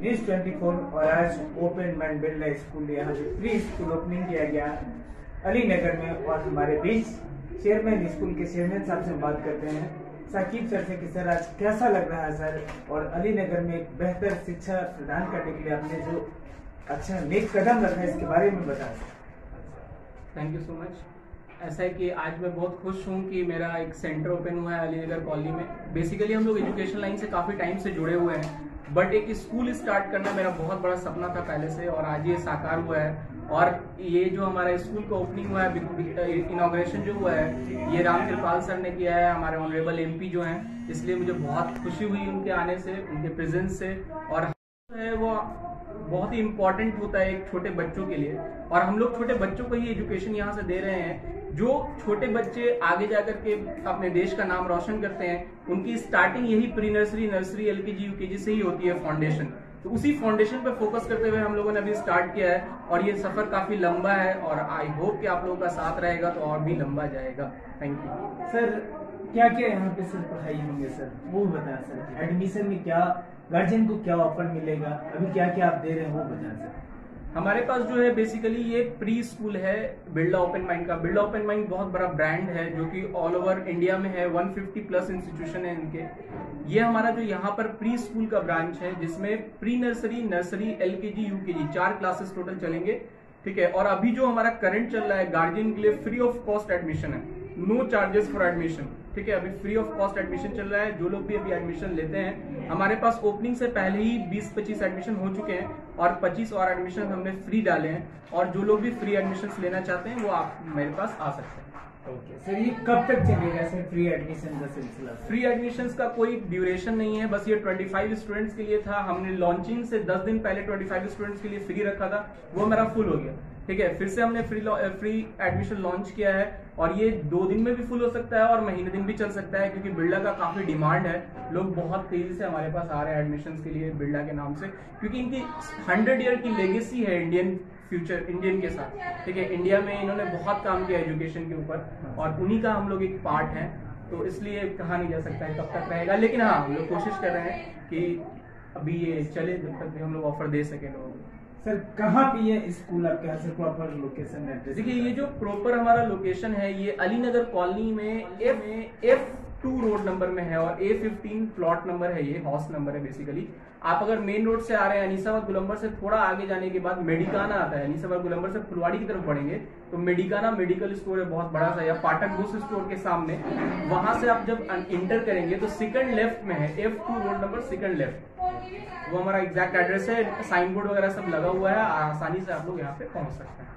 News 24 और आज open mind Birla school यहाँ पे प्री स्कूल ओपनिंग किया गया। अली नगर में और हमारे बीच चेयरमैन स्कूल के चेयरमैन साहब से बात करते हैं। साकिब सर से कि सर आज कैसा लग रहा है सर? और अली नगर में एक बेहतर शिक्षा प्रदान करने के लिए आपने जो अच्छा नेक कदम रखा है, इसके बारे में बताएँ। थैंक यू सो मच ऐसा है कि आज मैं बहुत खुश हूँ कि मेरा एक सेंटर ओपन हुआ है अलीनगर कॉलोनी में। बेसिकली हम लोग एजुकेशन लाइन से काफ़ी टाइम से जुड़े हुए हैं। बट एक स्कूल स्टार्ट करना मेरा बहुत बड़ा सपना था पहले से और आज ये साकार हुआ है। और ये जो हमारा स्कूल का ओपनिंग हुआ है इनाग्रेशन जो हुआ है, ये राम कृपाल सर ने किया है, हमारे ऑनरेबल एमपी जो हैं। इसलिए मुझे बहुत खुशी हुई उनके आने से, उनके प्रेजेंस से। और है वो बहुत ही इम्पोर्टेंट होता है एक छोटे बच्चों के लिए। और हम लोग छोटे बच्चों को ही एजुकेशन यहाँ से दे रहे हैं। जो छोटे बच्चे आगे जाकर के अपने देश का नाम रोशन करते हैं, उनकी स्टार्टिंग यही pre nursery nursery L K जी से ही होती है फाउंडेशन तो उसी फाउंडेशन पर फोकस करते हुए हम लोगों ने अभी स्टार्ट किया है। और ये सफ़र काफ़ी लंबा है और आई होप कि आप लोगों का साथ रहेगा तो और भी लंबा जाएगा। थैंक यू सर क्या क्या यहाँ पे सर पढ़ाई होंगे सर? वो बताया सर एडमिशन में क्या गार्जियन को क्या ऑफ़र मिलेगा? अभी क्या क्या आप दे रहे हैं वो बताएँ सर। हमारे पास जो है बेसिकली ये प्री स्कूल है बिरला ओपन माइंड का। बिरला ओपन माइंड बहुत बड़ा ब्रांड है जो कि ऑल ओवर इंडिया में है 150 प्लस इंस्टीट्यूशन है इनके। ये हमारा जो यहाँ पर प्री स्कूल का ब्रांच है, जिसमें pre nursery nursery L K G LKG UKG चार क्लासेस टोटल चलेंगे, ठीक है? और अभी जो हमारा करंट चल रहा है गार्जियन के लिए फ्री ऑफ़ कॉस्ट एडमिशन है। नो चार्जेस फॉर एडमिशन ठीक है अभी फ्री ऑफ़ कॉस्ट एडमिशन चल रहा है। जो लोग भी अभी एडमिशन लेते हैं हमारे पास ओपनिंग से पहले ही 20-25 एडमिशन हो चुके हैं और 25 और एडमिशन हमने फ्री डाले हैं और जो लोग भी फ्री एडमिशन लेना चाहते हैं वो आप मेरे पास आ सकते हैं। ओके सर ये कब तक चलेगा सर फ्री एडमिशन का सिलसिला? फ्री एडमिशन का कोई ड्यूरेशन नहीं है बस ये 25 स्टूडेंट्स के लिए था। हमने लॉन्चिंग से 10 दिन पहले 25 स्टूडेंट्स के लिए फ्री रखा था। वो मेरा फुल हो गया। ठीक है, फिर से हमने फ्री फ्री एडमिशन लॉन्च किया है और ये दो दिन में भी फुल हो सकता है और महीने दिन भी चल सकता है क्योंकि बिरला का काफ़ी डिमांड है। लोग बहुत तेज़ी से हमारे पास आ रहे हैं एडमिशन के लिए बिरला के नाम से, क्योंकि इनकी हंड्रेड ईयर की लेगेसी है इंडियन फ्यूचर इंडियन के साथ। ठीक है इंडिया में इन्होंने बहुत काम किया एजुकेशन के ऊपर और उन्हीं का हम लोग एक पार्ट है। तो इसलिए कहा नहीं जा सकता है कब तक रहेगा। लेकिन हाँ हम लोग कोशिश कर रहे हैं कि अभी ये चले, जब तक भी हम लोग ऑफ़र दे सके लोगों को। सर, कहाँ पे ये स्कूल आपके यहाँ से प्रॉपर लोकेशन एड्रेस देखिए, ये जो प्रॉपर हमारा लोकेशन है, ये अलीनगर कॉलोनी में F F two road number में है और ए फिफ्टीन प्लॉट नंबर है, ये हाउस नंबर है बेसिकली आप अगर मेन रोड से आ रहे हैं, अनिसाबाद गुलंबर से थोड़ा आगे जाने के बाद मेडिकाना आता है। अनिसाबाद गुलंबर से फुलवाड़ी की तरफ़ बढ़ेंगे तो मेडिकाना मेडिकल स्टोर है, बहुत बड़ा सा, या पाठक बुक स्टोर के सामने। वहाँ से आप जब इंटर करेंगे तो सेकंड लेफ़्ट में है F two road number second left वो हमारा एग्जैक्ट एड्रेस है साइन बोर्ड वगैरह सब लगा हुआ है, आसानी से आप लोग यहाँ पे पहुँच सकते हैं।